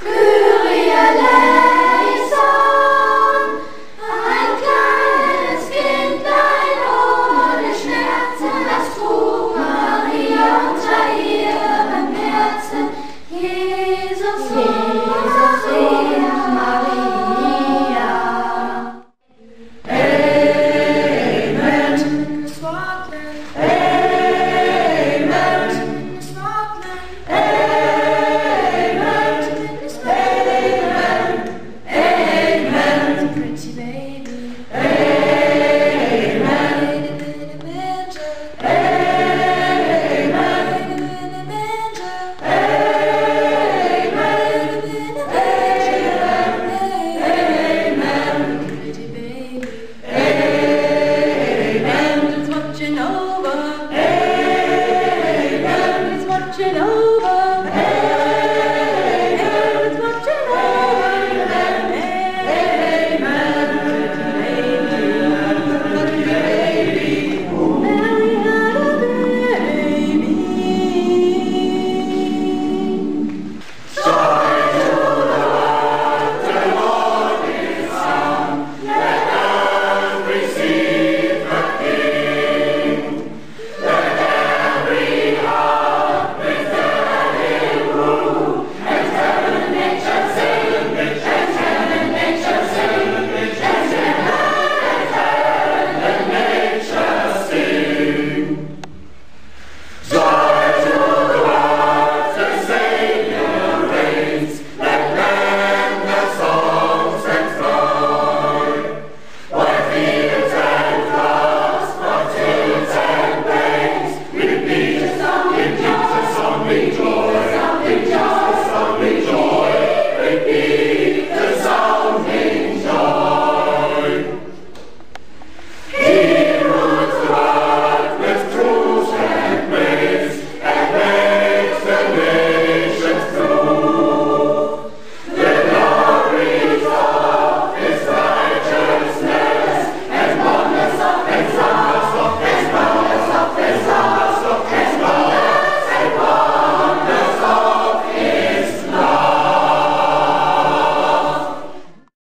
Good.